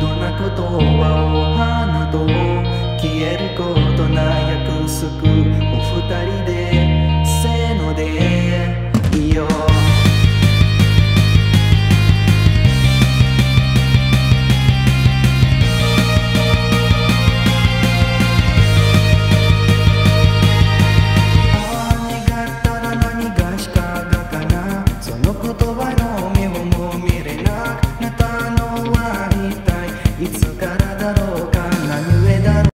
どんな言葉を花と消えることない約束お二人でせーのでいいよ言葉